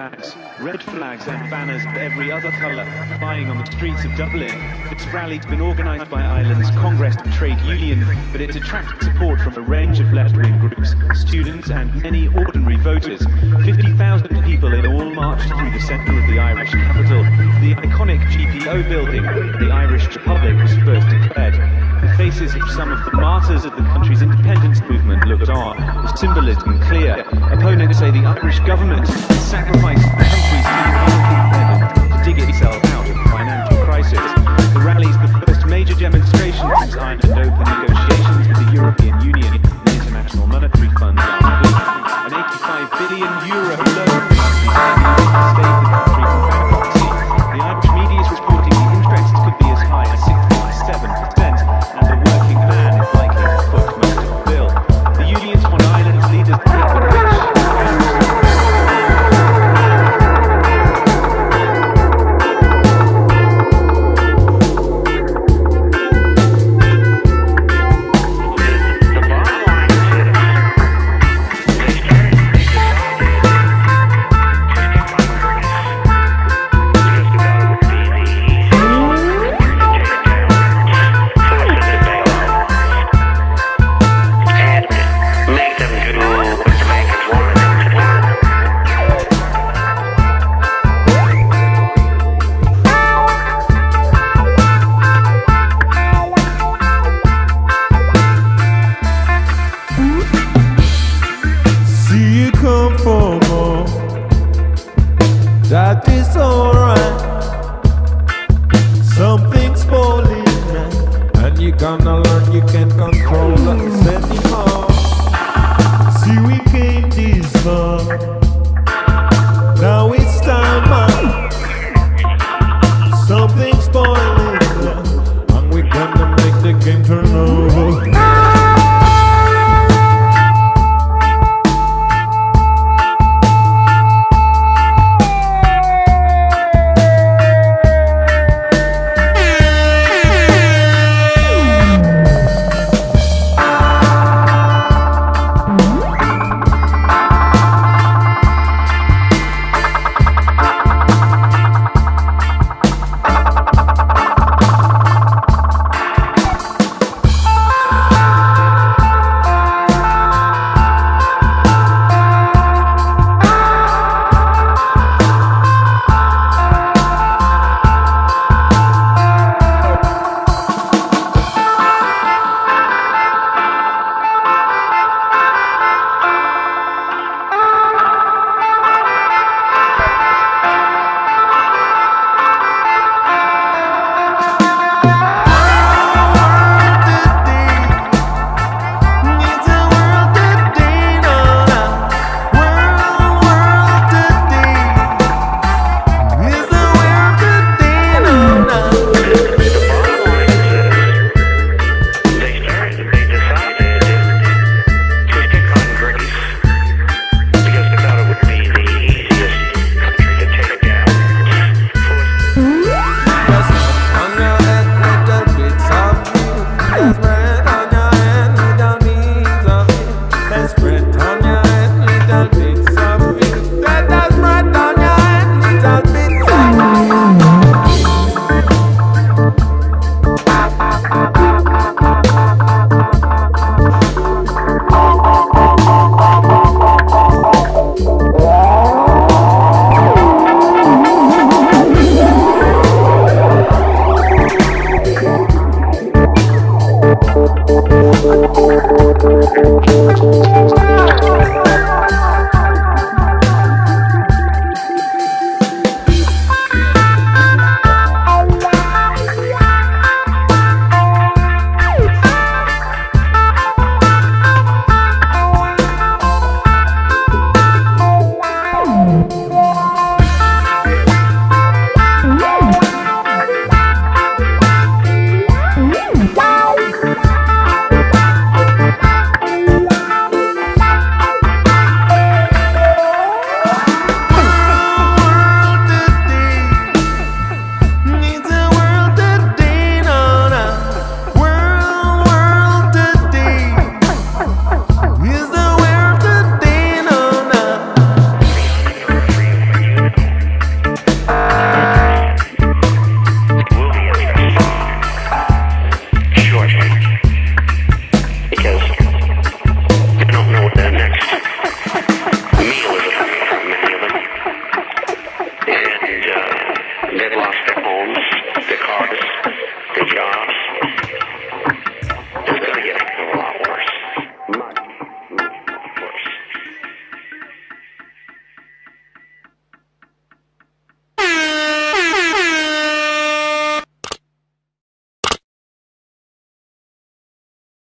flags, red flags and banners of every other colour flying on the streets of Dublin. This rally's been organised by Ireland's Congress Trade Union, but it's attracted support from a range of left-wing groups, students and many ordinary voters. 50,000 people in all marched through the centre of the Irish capital, the iconic GPO building, the Irish Republic was first declared. Faces of some of the martyrs of the country's independence movement looked on, the symbolism clear. Opponents say the Irish government sacrificed the country's independence to dig itself out of financial crisis. The rally's the first major demonstration since Ireland opened gonna learn